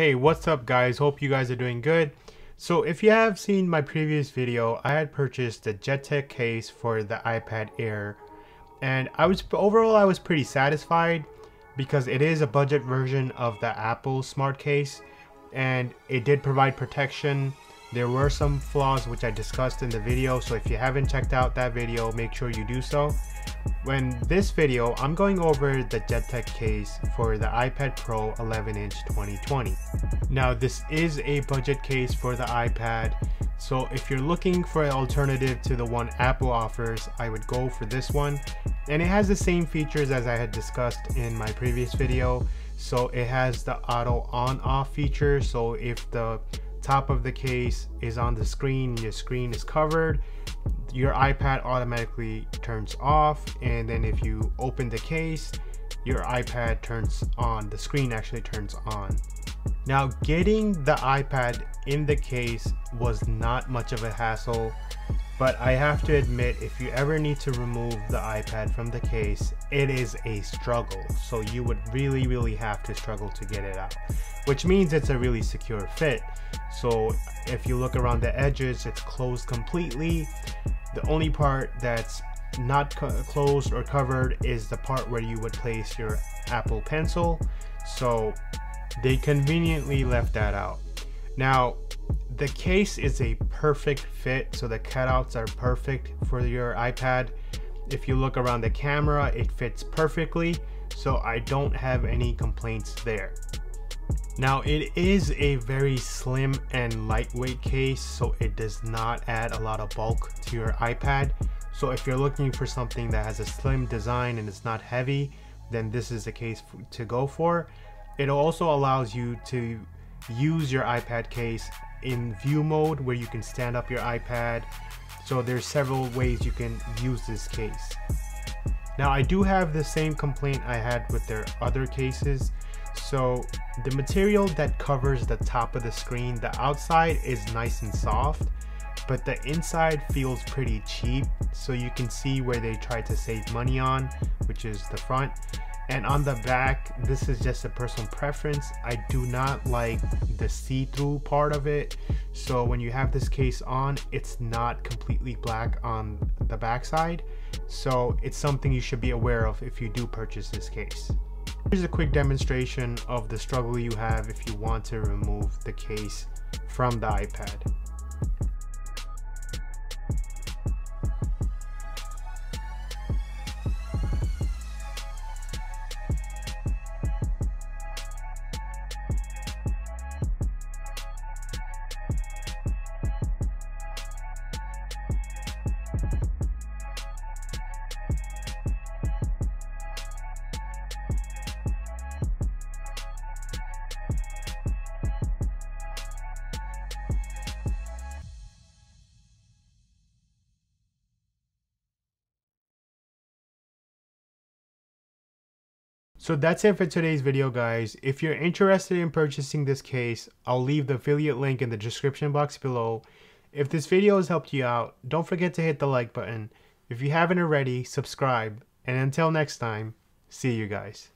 Hey, what's up guys? Hope you guys are doing good. So if you have seen my previous video, I had purchased the JETech case for the iPad Air. And I was overall I was pretty satisfied because it is a budget version of the Apple smart case and it did provide protection. There were some flaws which I discussed in the video, so if you haven't checked out that video, make sure you do so. When this video, I'm going over the JETech case for the iPad Pro 11 inch 2020. Now this is a budget case for the iPad, so if you're looking for an alternative to the one Apple offers, I would go for this one. And it has the same features as I had discussed in my previous video. So it has the auto on off feature. So if the top of the case is on the screen, your screen is covered, your iPad automatically turns off. And then if you open the case, your iPad turns on, the screen actually turns on. Now getting the iPad in the case was not much of a hassle, but I have to admit if you ever need to remove the iPad from the case, it is a struggle. So you would really, really have to struggle to get it out, which means it's a really secure fit. So if you look around the edges, it's closed completely. The only part that's not closed or covered is the part where you would place your Apple Pencil. So they conveniently left that out. Now, the case is a perfect fit, so the cutouts are perfect for your iPad. If you look around the camera, it fits perfectly, so I don't have any complaints there. Now it is a very slim and lightweight case, so it does not add a lot of bulk to your iPad. So if you're looking for something that has a slim design and it's not heavy, then this is the case to go for. It also allows you to use your iPad case in view mode where you can stand up your iPad. So there's several ways you can use this case. Now I do have the same complaint I had with their other cases. So the material that covers the top of the screen, the outside is nice and soft, but the inside feels pretty cheap. So you can see where they tried to save money on, which is the front. And on the back, this is just a personal preference. I do not like the see-through part of it. So when you have this case on, it's not completely black on the backside. So it's something you should be aware of if you do purchase this case. Here's a quick demonstration of the struggle you have if you want to remove the case from the iPad. So that's it for today's video guys. If you're interested in purchasing this case, I'll leave the affiliate link in the description box below. If this video has helped you out, don't forget to hit the like button. If you haven't already, subscribe. And until next time, see you guys.